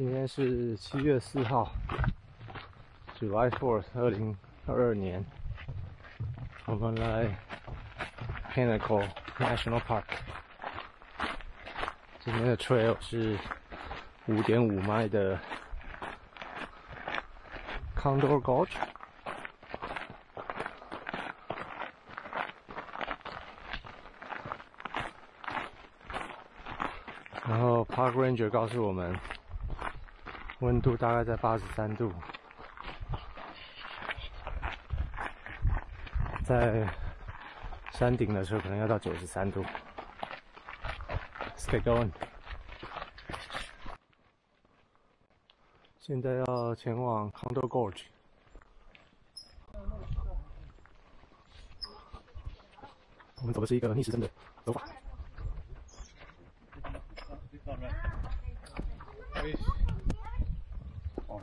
今天是七月四号，July Fourth，二零二二年。我们来 Pinnacle National Park。今天的 trail 是五点五迈的 Condor Gulch。然后 Park Ranger 告诉我们。温度大概在八十三度，在山顶的时候可能要到九十三度。Let's get going。现在要前往 Condor Gorge。我们走的是一个逆时针的走法。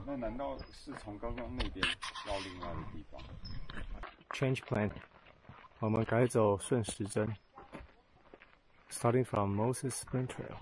那难道是从刚刚那边到另外的地方？Change plan，我们改走顺时针，starting from Moses Spring Trail。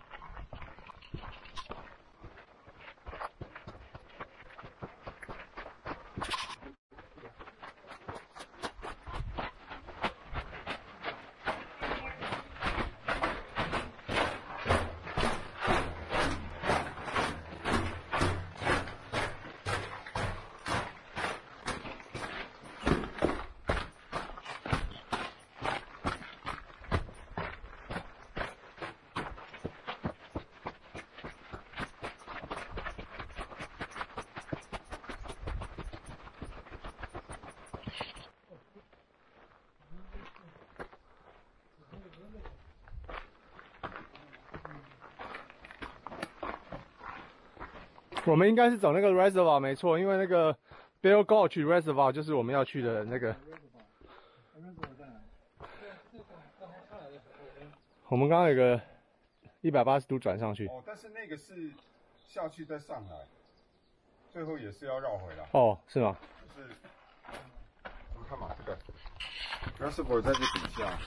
我们应该是走那个 reservoir 没错，因为那个 Bell Gorge reservoir 就是我们要去的那个。我们刚刚有个一百八十度转上去。哦，但是那个是下去再上来，最后也是要绕回来。哦，是吗？就是。我们看嘛，这个 reservoir 在这底下。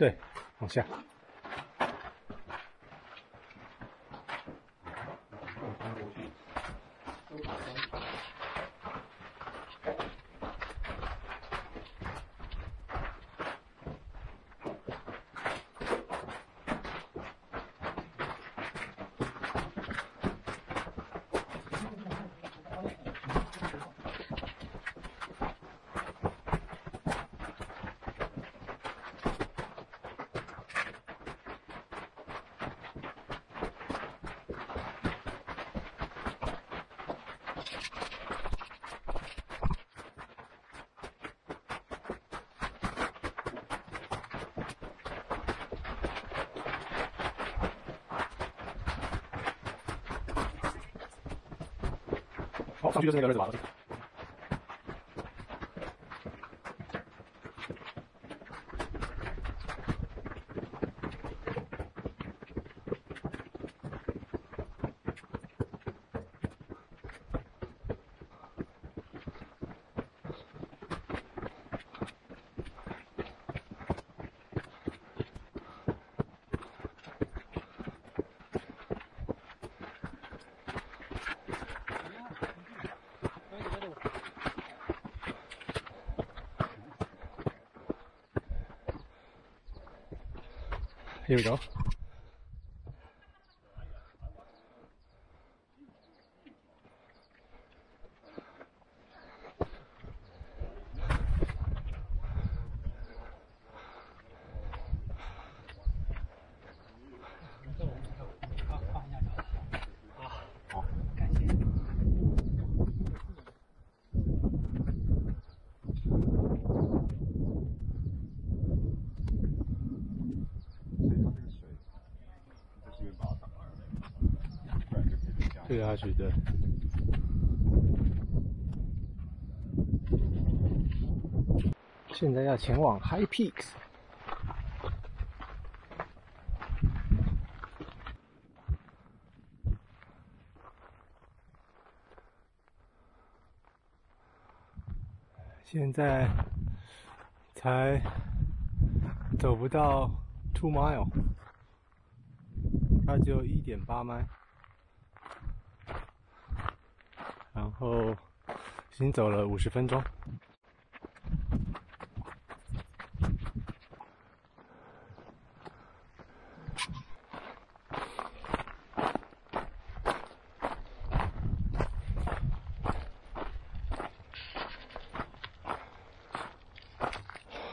对，往下。好，上去就是那个日子吧。Here we go. 对，下去得。现在要前往 High Peaks，现在才走不到 two mile，那就一点八迈。然后，已经走了五十分钟。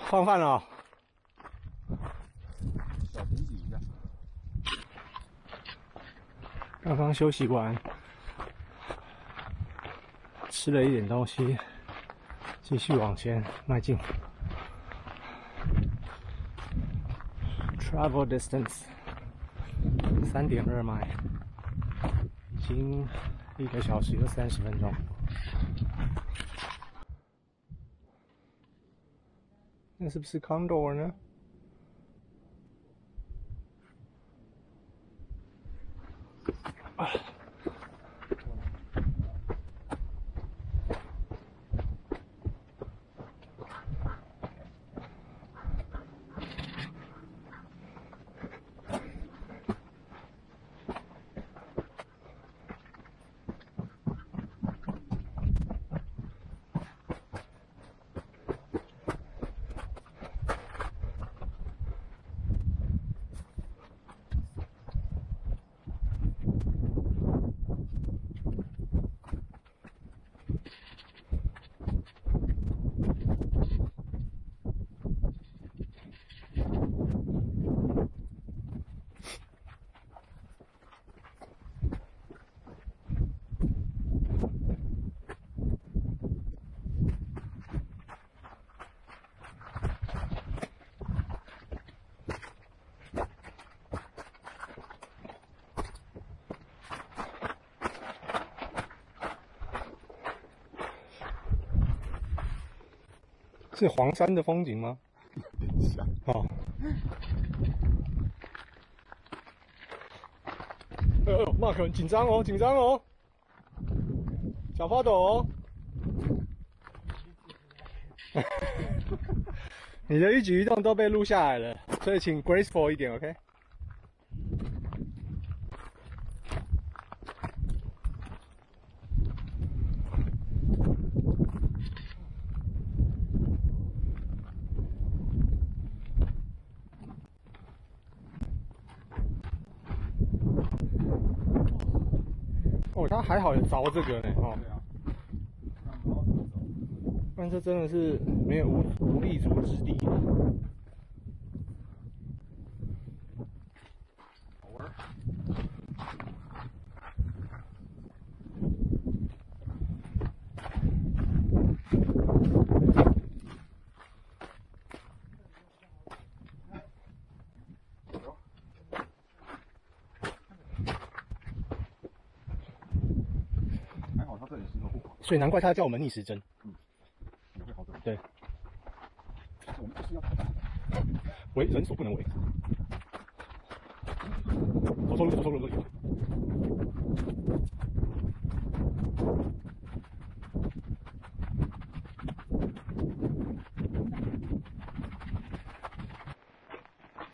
放饭了。小补给一下。刚刚休息完。吃了一点东西，继续往前迈进。Travel distance 三点二迈，已经一个小时又三十分钟。那是不是 Condor 呢？是黄山的风景吗？哦。哎呦，马克，紧张哦，紧张哦，小发抖哦。你的一举一动都被录下来了，所以请 graceful 一点，OK？他还好有着这个呢，哈。但这真的是没有无无立足之地。所以难怪他叫我们逆时针。嗯，也会好走。对。我们就是要。为人所不能为。走错路，走错路，这里。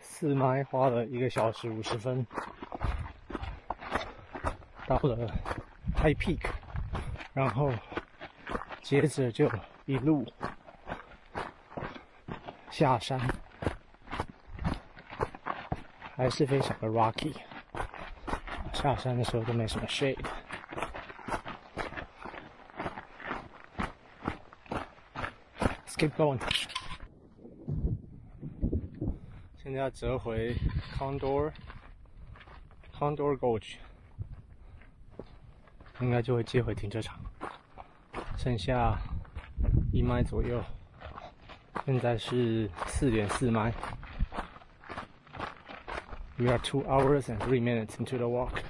四麦花了一个小时五十分，到了 High Peak。然后接着就一路下山还是非常的 rocky 下山的时候都没什么 shape skip going 现在要折回 condor condor go 去应该就会接回停车场。剩下一迈左右。现在是四点四迈。We are two hours and three minutes into the walk.